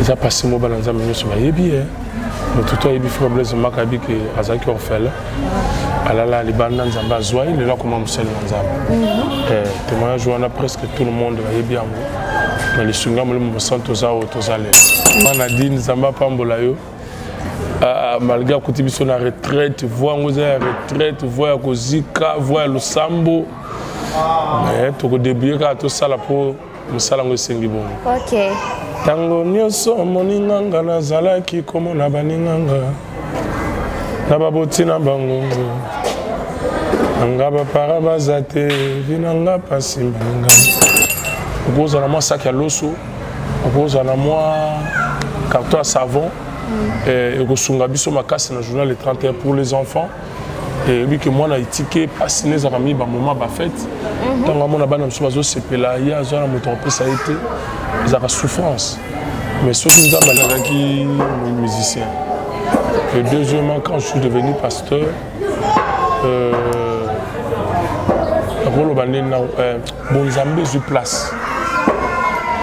eza pasi mo bana nzambe nyonso bayebi ye eh. moto to ayebi frère blaise makabi ke azalaki orfele alala libanda nzambe azwai lelo akoma mosali na nzambe mhm. eh, témoignage wana presque tout le monde bayebi yango na lisungi ya molimo mosantu oza oyo toza lelo bana dine nzambe apambola yo ah, ah, malgré akuti biso na retraite voi yango eza ya retraite voi ya kozika voi ya losambo mais tokodebrie kaka tosala mpo mosala yango esengi bongo okay. ntango nyonso moninganga nazalaki komona baninganga na baboti na bango nanga bapara baza te vinanga mpasi mbaninga okozwa na mwa saki ya loso okozwa na mwa carton ya savon mm. eh, ekosunga biso makasi na journal le 31 pour les enfants eyebi ke mwana etike mpasi nezaka miyi bamoma bafete mhm. ntango amona bana mosusu bazosepela ye azwa na moto akopesa ye te ezalaka souffrance mais soki nzambe azalaki musicien et deuxièmement quand je suis devenu pasteur euh, nakoloba nde na euh, bonzambe ezwi place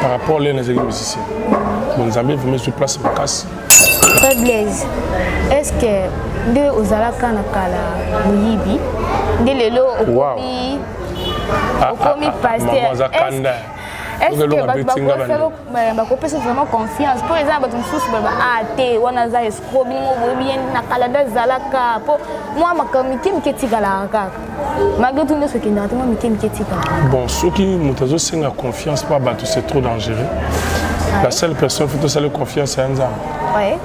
par rapport lene ezalaki musicien bonzambe vraimen ezwi place makasi Frère Blaise, est-ce que nde ozalaka na kala moyibi nde lelo okomi wow. Ah, okomi ah, ah, pasteur estce bato bakopesa vraiment confiance mpo eza na bato mosusu baloba a te wana aza escro bino boyebi ye na kalada ezalaka mpo mwa makambo mike mike etikalaka kaka malgré tout nyonso ekendaka te mwa mike mike tika bon soki moto azosenga confiance mpo bato c'est trop dangereux la seule personne fo tosali confiance ya nzambe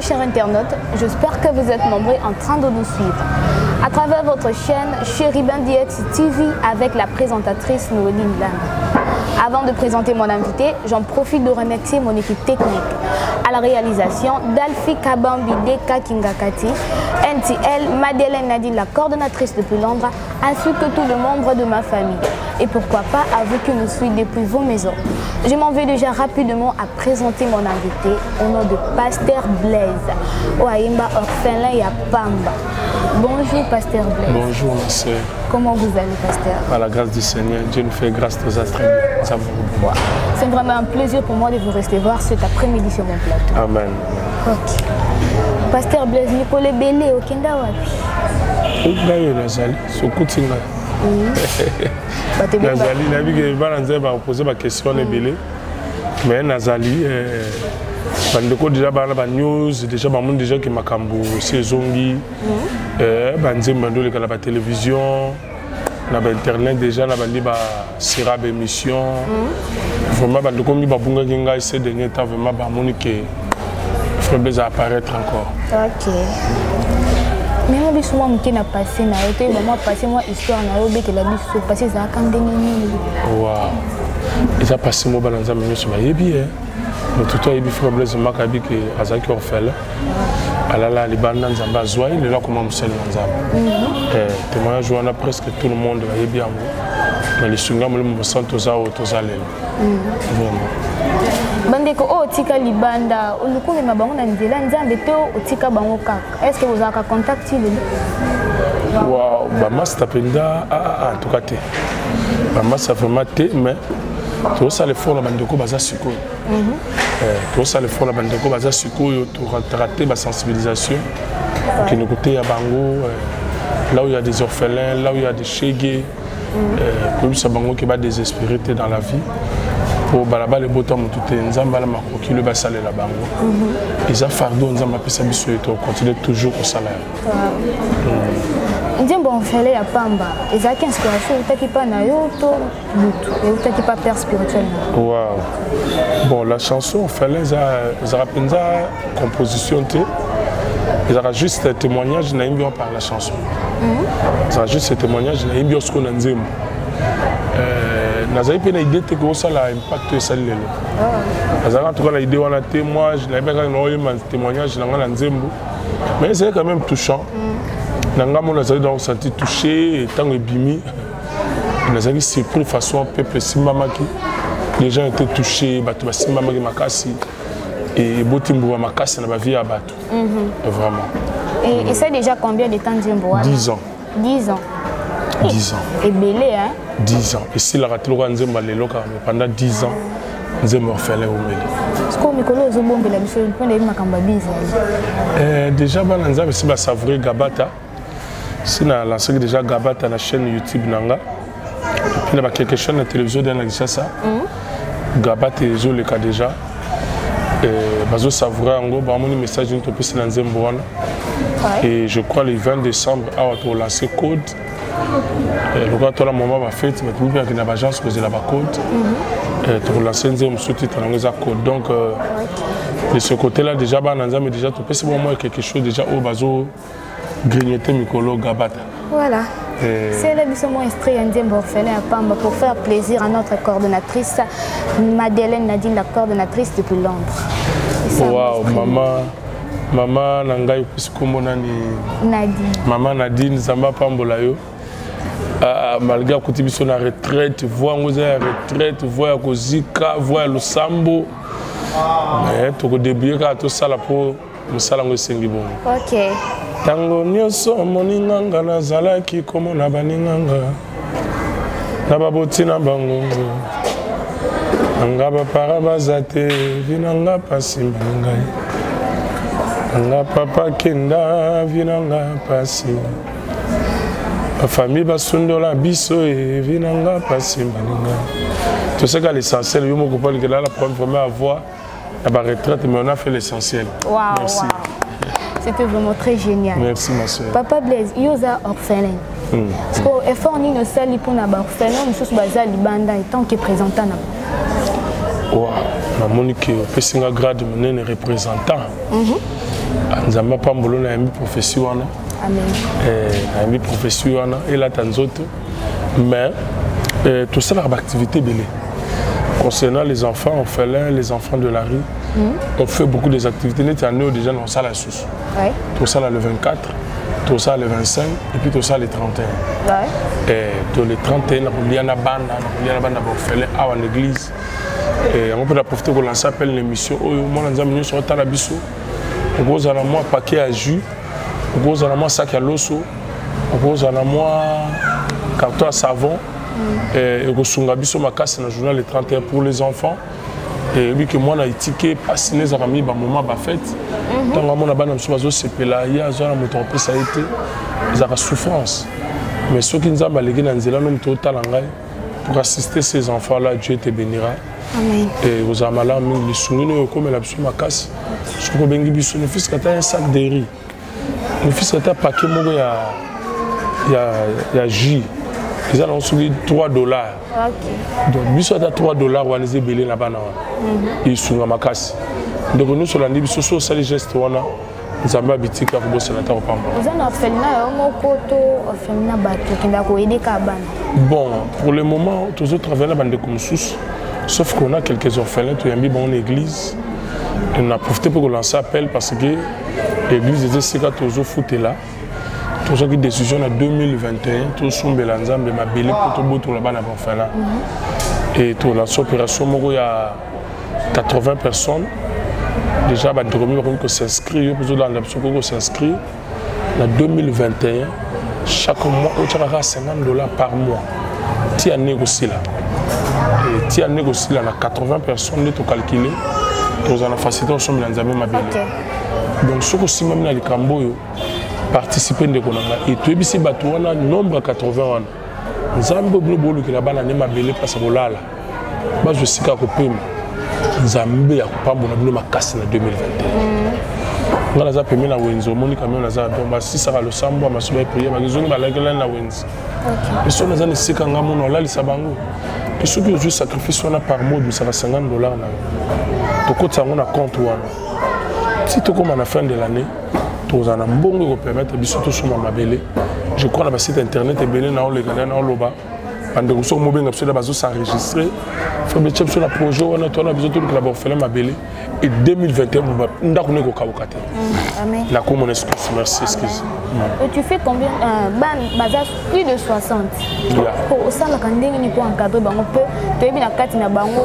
chers internautes, j'espère que vous êtes nombreux en train de nous suivre. À travers votre chaîne Chéri Bandiex TV avec la présentatrice Noéline Lang. Avant de présenter mon invité, j'en profite de remercier mon équipe technique. À la réalisation, Dalfi Kabambi Deka Kingakati, NTL, Madeleine Nadine, la coordonnatrice depuis Londres, ainsi que tous les membres de ma famille et pourquoi pas à vous nous suivez depuis vos maisons. Je m'en vais déjà rapidement à présenter mon invité au nom de Pasteur Blaise, Bonjour Pasteur Blaise. Bonjour ma Comment vous allez, pasteur Par la grâce du Seigneur, Dieu nous fait grâce aux astres. C'est vraiment un plaisir pour moi de vous recevoir cet après-midi sur mon plateau. Amen. Ok. Pasteur Blaise Nicole Belé, au Kenda Wapi Ngayo nazali, sokuti ngai. Mhm. Nazali, nayebi ke bana nzambe bakopoze baquestion na ebele. Mhm. Mais nazali eh, bandeko deja bana ba news deja bamoni deja ke makambo esi ezongi mhm. eh, banzembo bandi oleka na batelevizio na bainternet déjà na bandi basira baémission mhm. vraiment bandeko mingi babungaki ngai ce dernier temps vraiment bamoni ke frebe eza apparaître encore okay. mema biso mwa moke na passé na yo toyeba mwa passé mwa histoire na yo obetela biso passé ezalaka ndenge nini wow. eza passé mobala nzambe nyonso bayebi ye eh. motutu ayebi frère blaise maka ayebi ke azalaki orphelin alala libanda nzambe azwa ye lelo akoma mosali na nzambe mhm. eh, témoignage wana presque tout le monde bayebi yango na lisungi ya molimo mosantu toza oyo toza lelo mhm. vraiment bandeko oyo otika libanda oluki omema bango na nzela nzambe to otika bango kaka estce ozalaka contact ti lelo wa bamasta mpenza ah, ah, ah, antuka te bamasta vraiment te mais tozosala efort na bandeko baza sikoyo mhm. eh, tosala efo na bandeko baza sikoyo torataka te basensibilisation okende koteya bango eh, là où il y a des orphelins là où il y a des chegue mhm. eh, koyebisa bango ke badésespéré te dans la vie mpo balabala ebota motu te nzambe ala makoki lobi asalela bango mhm. eza fardo nzambe apesa biso ye tocontinue toujours kosala yango nzembo mfele ya pamba ezalaki inspiration eutaki mpa na yo to mutu eutaki pa père spirituel wow. bon la chanson fele ezalaka mpenza composition te ezalaka juste témoignage nayembi yo par la chanson mhm. ezalaka juste témoignage nayembi yo sikoyo na nzembo euh, nazali mpe na idée te kosala impact esali lelo ah. nazalaka ntuka na idée wana te moi nayebi kaka naoyemba témoignage na ngai na nzembo mais ezali quand même touchant mhm. na ngai mona nazali donc senti touché ntango ebimi nazalaki surpris façon peuple esimbamaki les gens étaient touchés bato basimbamaki makasi eboti mbuma makasi na bavie ya bato mhm. vraiment et, mm. et ça déjà combien de temps nzembo wana 10 ans 10 ans 10 ans eh, ebele hein 10 ans esilaka te lokola nzembo lelo kaka mais pendant 10 ans nzembo orphelin omeli sikoyo mikolo ozobombela biso mpo na yebi makambo ya bizali eh, déjà bana nzambe esi basavoure gabata si na lancaki déjà gabata na chaîne youtube na nga epuis na bakelke chaîne na télévision dea na kinshasa mhm. gabata ezoleka déjà euh, bazosavoure yango bamoni message nini topesi na nzembo wana et je crois le 20 décembre awa tolance code euh, lokola tola mama bafete bato mipe yaki na baagence kozela bacode mhm. euh, tokolance nzembo mosusu titre yango eza code donc de ce côté là déjà bana nzambe déjà topesi bamwa quelque chose déjà oyo bazo grignoter mikolo gabata voilà eh. c'est la biso moi instrie ya nzembo orphelin ya pamba pour faire plaisir à notre coordonnatrice madeleine nadine la coordonnatrice depuis londres wow maman mama na ngai opesi nkombo nani mama nadine nzambe apambola yo ah, ah, malgré akuti biso na retraite voi yango eza ya retraite voi ya kozika voi ya losambo mais tokodebrouye kaka tosala mpo mosala yango esengi bongo okay. ntango nyonso moninganga nazalaki komona baninganga na baboti na bango nanga bapara baza te vi nanga mpasi mba ngai nanga papa kenda vi nanga mpasi bafamille basundola biso evi nanga mpasi mba ngai toseka l'essentiel yo moko mpo alikela la problème vraiment avoir à ba retraite mais on a fait l'essentiel wow, merci wow. c'était vraiment très génial merci ma soeur papa Blaise yo oza orphelin hmm. parce que effort nini osali mpo na baorphelin mosusu baza libanda etant que présentant na wa namoni ke opesi nga grade monene représentant mhm. ah, nzambe apambolo nayambi profesi wana nayambi eh, profesi wana elata nzoto mais euh, tosalaka baactivité ebele concernant les enfants on fait l'un les enfants de la rue mm -hmm. on fait beaucoup des activités neti ya neo déjà na osala lisusu ouais. tosala le 24 tosala le 25 et puis tosala le 31 ouais. eh, to le 31 nakolia na bana nakolia na bana baofele awa na église eh, yango mpe na profite kolansa appel na émission oyo mwana nzambe nyonso otala biso okozala mwa paquet ya jus okozwa na mwa saki ya loso okozwa na mwa carton ya savon mm. eh, ekosunga biso makasi na journal le 31 pour les enfants eyebi eh, ke mwana etike mpasi na ezalaka mingi bamoma bafete mhm. ntango amona bana mosusu bazosepela ye azwa na moto akopesa ye te ezalaka souffrance mais soki nzambe aleki na nzela no moto otala ngai pour assister ces enfants là dieu te bénira eh, kozala malamu mingi lisungi noyo okomela biso makasi soki obengi biso nefiske ata un sac de riz nefiske ata pake moko ya, ya, ya jus eza nango soki 3 dollar donc biso ata 3 dollar wana eza ebele na bana wana mhm. esunga makasi ndeko nyonso olandi biso so osali geste wana nzambe abitika kobosana ata kopamba oza na orphelina yo moko to orphelina bato okenda koyede ka bana bon pour le moment tozo travaille na bandeko mosusu sauf qu'on a quelques orphelins toyambi bango na église on a profité mpe kolancer appel parce que église eza esika tozofutela tozwaki décision na 2021 tosombela nzambe mabele mpo tobotola bana baorphelin mhm. e tolance opération moko ya 80 personnes déjà bandeko mingi bakoki kos'inscrire yo kozolanda biso okoki kos'inscrire na 2021 chaque mois otyaka kaka 50 dollars par mois ti année ekosila ti année ekosila na 80 personnes nde tocalcule tozala na facilité osombela nzambe mabele donc soki osimbami na likambo oyo participe ndeko na ngai etoyebisi bato wana nombre ya 80 wana nzambe bino bolukela bana ne mabele mpasa bolala bazwa esika ya kopema nzambe ya kopambola bino makasi na 2021 nga naza peme na wenzi omoni kamio naza don basisaka losambo ya masuba epriye bakizongi balakelani na wenzi biso naza na esika nga mona olalisa bango mpe soki ozwi sacrifice wana par mode misaka 50 dollar na yo tokotisa yango na compte wana si tokóma na fin de l'année tokozala na mbongo ekopermettre biso tosomba mabele je crois na basite internet ebele na oleka nde na oloba bandeko soki mobenga biso na bazosenregistre fabetya biso na projet wana twana biso tolukela baorphelin mabele e 2021 ndako na ekokauka te mm, nakomona excuse merci excuse mm. plus de 60 po osalaka ndenge nini po encadre bango mpe toyebi na kati na bango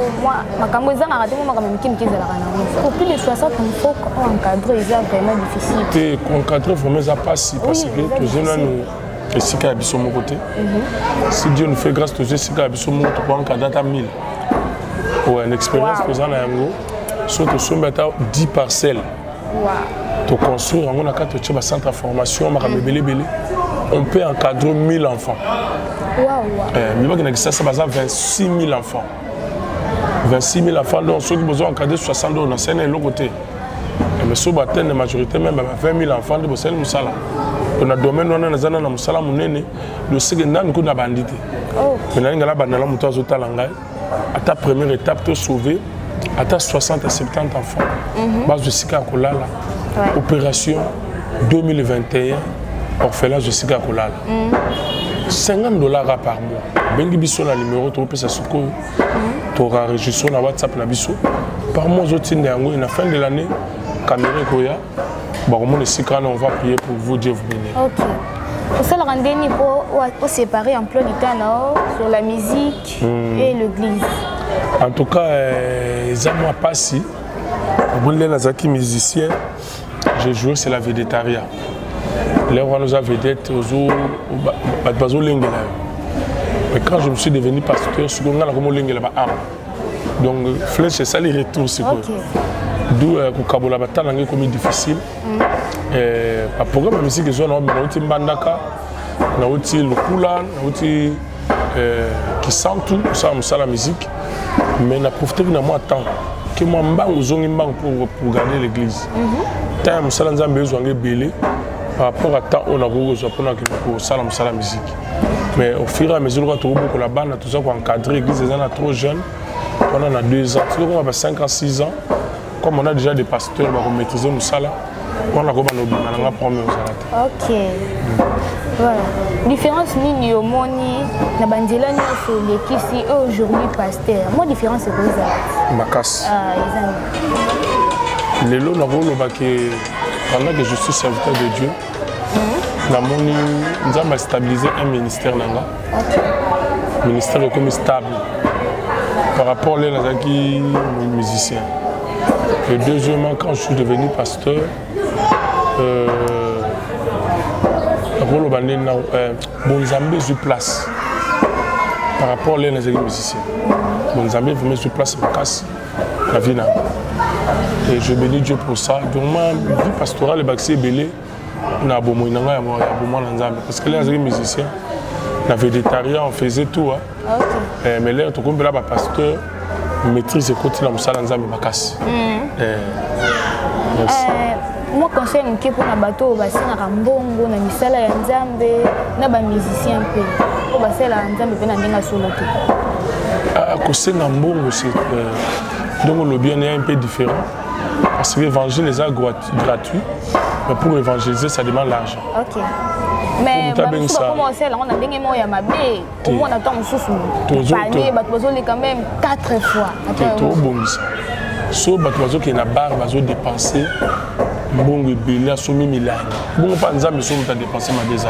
makambo ezangaka te mo makambo mike mike ezalaka na yango po plus de 60 mfok oencadre eza vraiment difficile te koencadre vraiment eza mpasi parce que tozwi nanu esika ya biso moko te mhm. si dieu nous fait grâce tozwi esika ya biso moko tokoencadre ata 1000 oyo na expérience toza na yango so tosombi ata 10 parcelles toconstruire yango na kati totie bacentre ya formation makambo ebele ebele on peut encadre 1000 enfants mibaki na kisasa baza 26 000 enfants 26 000 enfants donc soki bozo encadre 60 oyo na sene eloko te mais soki baatteindre majorité meme ba 20 000 enfants nde bosali mosala to na domaine wana naza na na mosala monene loseke nani kutu na bandi te mais nalinga na bandala moto azotala ngai ata première étape to sauver ata 60 à 70 enfants mhm. bazwa esika ya kolala opération 2021 orphelage esika ya kolala 50 mhm. dollars par mois bengi biso na numéro tokopesa sikoyo mhm. toraregistro na whatsapp na biso par mois ozotinda yango na fin de l'année caméra ekoya bakomona esika wana on va prier pour vous dieu vous bénir okay. osalaka ndeni mpo osepare emploi du temps na yo sur la musique mm. et l'église en tout cas euh, eza mwa mpasi omoni lelo azalaki musicien je joue c'est la védétaria lelo wana oza vedette bato bazolengela yo mais quand je me suis devenu pasteur sikoyo ngai nakomi olengela baame donc flèche esali retour sikoyo okay. d'où euh, kokabola bata na ngai ekomi difficile mm. euh, baprogramme ya misiki ezwa na omema nauti mbandaka nauti lukula nauti euh, kisantu kosala mosala ya musique mais na profitaki na mwa temps ke mwa mbangu ozongi mbangu pour, pour garder l'église mhm. temps ya mosala nzambe ezwanga ebele par rapport à temps oyo nakoki kozwa mpona akende kosala mosala ya musique mais au fur et à mesure kaka tokobokola bana toza koencadre église eza na trop jeune wana na 2 ans tozokoma ba 5 ans 6 ans comme on a déjà des pasteurs bako maîtriser musala wana ko bana obima na nga premier ozala te ok voilà différence nini omoni na banzela nyonso olekisi aujourd'hui pasteur mwa différence ekozala makasi ah, eza lelo nakoloba ke pendant que je suis serviteur de dieu mhm. namoni nzambe astabilise un ministère na nga ministère ekomi stable par rapport lelo nazalaki musicien et deuxièmement quand je suis devenu pasteur euh, nakoloba nde na euh, bonzambe ezwi place par rapport lelo nazali musicien bonzambe vraimen ezwi place makasi na vie na yango et je bénis dieu pour ça donc ma vie pastorale ebakisi ebele na bomoi na ngai ya bomwana nzambe parce que le azalaki musicien na végétarien on faisait tout hein. Ah, okay. eh, mais lere tokombela bapasteur maîtrise ekoti na mosala nzambe makasi mm. eh, merci. Eh. mwa conseil moke mpo na bato oyo basengaka mbongo na misala ya nzambe na bamusicien mpe oyo basalelaka nzambe mpe na ndenge asolo te ah, kosenga mbongo ndenge euh, olobi wana ya mpe différent parce que évangile eza gratuit gratuit mais pour évangéliser ça demande l'argent ok mais bamosusu bakoma osala yango na ndenge moko ya mabe omona ntango mosusu panie bato bazoleka meme 4 fois tobongisa so bato bazokende na bar bazodepense mbongo ebele asomi milangi bongo mpa nzambe so moto adepense mabe eza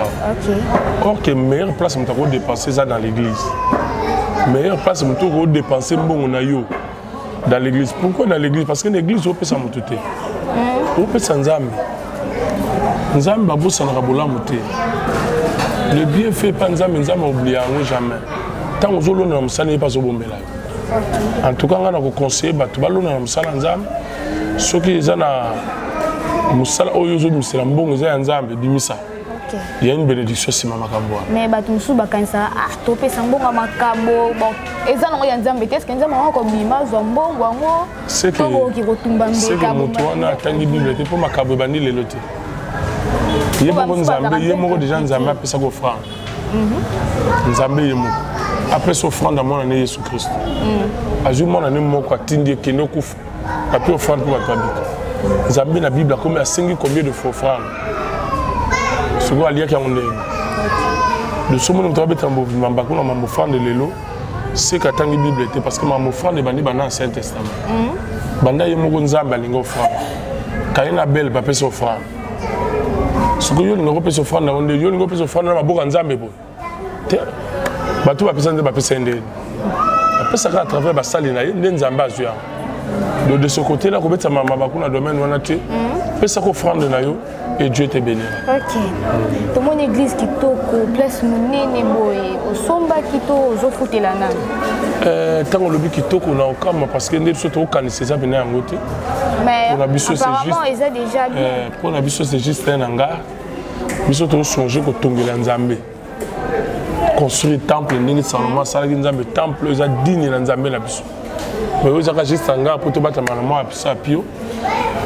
or que meilleure place moto akodepense eza dans l'église meilleure place moto okodepense mbongo na yo dans l'église pourquoi dans l'église parce que na église opesa motu te hmm. opesa nzambe nzambe abosanaka bolamu te le bien fait epa nzambe nzambe aoblia yango jamais ntango ozolona na mosala epa azobombela yo en tout cas ngai nakoconseille bato balona na mosala nzambe soki eza na mosala oyo ozobimisela mbongo eza ya nzambe bimisa Okay. Il y a une bénédiction sima makambo wana. Mais bato mosusu bakanisaka ah topesa mbongo ya makabo bon eza nango ya nzambe te eske nzambe yango kobima azwa mbongo yango tokoki kotumba mbeka moto wana atangi bible te mpo makabo ebandi lelo te ye moko nzambe ye moko deja nzambe apesaki ofrande mhm. nzambe ye moko apesa ofrande ya mwana ne yesu kristo mm. azwi mwana ne moko atindi ekende okufa papi ofrande mpo bato babika nzambe na bible akomi asengi combien de faux frane sikoyo aliaki yango ndenge dosomoni moto abeta mamba kuna mambo frande lelo seka atangi bible te parce que mambo frande ebandi banda na saint testament mhm. banda ye moko nzambe alingi ofrande kaina bele bapesa ofrande sikoyo yo olinga kopesa ofrande yango nde yo olinga opesa ofrande na maboka nzambe boye te bato bapesa nzambe apesa ye nde apesaka à travers basali na ye nde nzambe azwi yango do de ce côté là kobetisa mama baku na domaine wana te mhm. pesa ko offrande na yo et dieu te bénir ok tomoni église kitoko place monene boye osombaki to ozofutela nani eh, ntango olobi kitoko na okama parce que nde biso tokokanisa eza mpena yango te mpo na biso c'est juste eh, mpo na biso c'est juste un hangar biso tosonge kotongela nzambe construire temple ndenge salomon asalaki nzambe temple eza digne na nzambe na biso mais oyo ezaka juste anga mpo tobatama na mwa apisa pio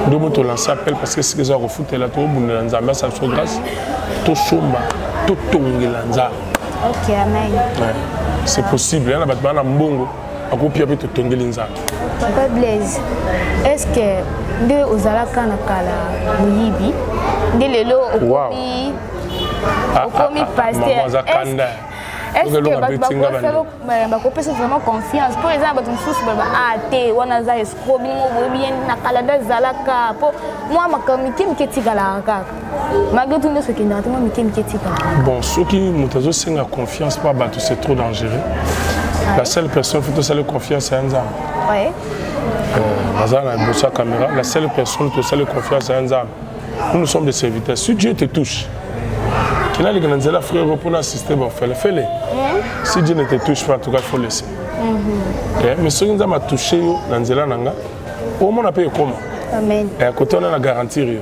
nde mo tolanse appel parce que esika eza kofutela tobundela nzambe asala biso grâce tosomba totongela nzambe okay, amen. Ouais. c'est possible yana bato bana mbongo akopia mpe totondeli nzambe papa blaise est ce que nde ozalaka na kala moyibi nde lelo okomi ah, okomi ah, ah, paster bakopesa vraiment confiance mpo eza na bato mosusu baloba a te wana aza escro bino boyebi ye na kalada ezalaka mpo mwa makambo mike mike etikalaka kaka malgré tout nyonso ekendaka te mwa mike mike tika bon soki moto azosenga confiance mpo bato c'est trop dangereux la seule personne fo tosali confiance ya nzambe euh, naza na liboso ya caméra la seule personne tosali confiance ya nzambe nous nous sommes des serviteurs si dieu te touche kinalika na nzela frère mpo na assister bafele fele hmm? si dieu ne te touche pas en tout cas faut laisser mhm. eh, mais soki nzambe atouche yo na nzela na nga omona mpe ekoma eh, kote wana na garantir yo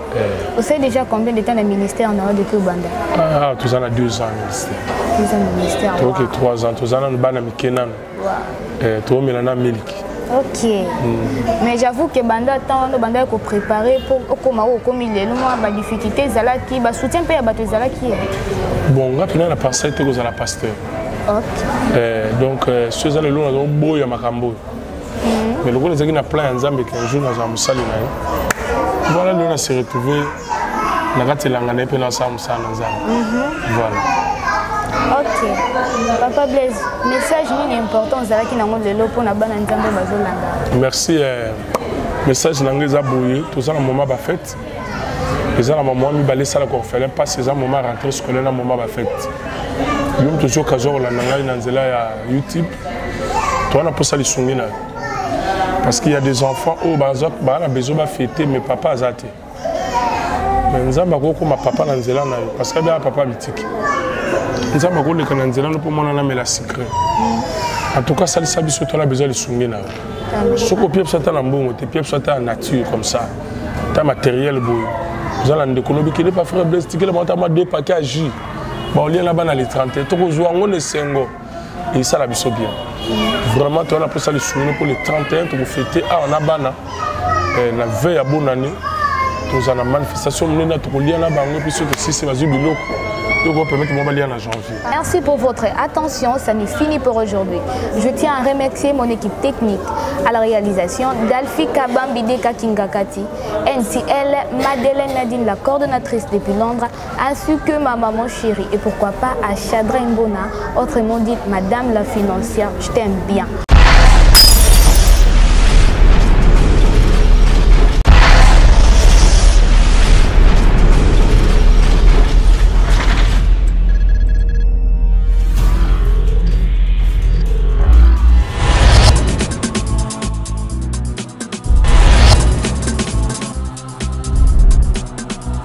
Eh. Osali déjà combien de temps na ministère na yo depuis obanda? Ah, toza na 2 ans ministère. Toza na ministère. Toke 3 ans, toza nanu bana mike nanu. Eh, toomela na miliki. Ok. Mm. Mais j'avoue que banda temps wana obandaki koprépare mpo okoma oyo okomi lelo mwa badifficulté ezalaki basoutien mpe ya bato ezalaki ye. Bon, nga mpena na parcelle te kozala pasteur. Okay. Eh, donc euh, soki eza lelo nazo boya makambo oyo mais lokola ezalaki na plan ya nzambe qu'un jour nazala mosali na ye voilà lelo na se retrouve na kati elanga na ye mpe nasala mosala na nzambe mhm. voilà ok papa blaise message nini important ozalaki nango lelo mpo na bana nzambe bazolanda merci eh, message na ngai eza boye toza na moment bafete eza na bamwa mibale esalaka orphelin mpasi eza moment rentre scolaire na moment bafete yo moto ozwi occasion kolanda ngai na nzela ya youtube towana mposa lisungi na yo parce qu'il y a des enfants oyo baza na besoin bafete mais papa aza te mais nzambe akokoma papa na nzela na yo parce que abea papa bitiki nzambe akoleka na nzela no mpo mwana namela secret en tout cas salisa biso tala besoin lisungi na yo soki opie biso ata na mbongo te pie biso ata ya nature comme ça ta matériel boye oza na ndeko lobi kende pa frère blaise tikela mwa ta mwa deux paquet ya jus baolia na bana le 31 tokozwa yango na esengo esala biso bien vraiment toyana mposa lisungulu mpo le 31 tokofete awa na bana eh, na ve ya bonane tozala na manifestation monene ya tokolia na bango mpe soki tosisi bazwi biloko permettre moi d'aller en janvier. Merci pour votre attention, ça n'est fini pour aujourd'hui. Je tiens à remercier mon équipe technique à la réalisation d'Alfi Kabambide Kakingakati, NCL, Madeleine Nadine, la coordonnatrice depuis Londres, ainsi que ma maman chérie et pourquoi pas à Chadrin Bona, autrement dit Madame la financière, je t'aime bien.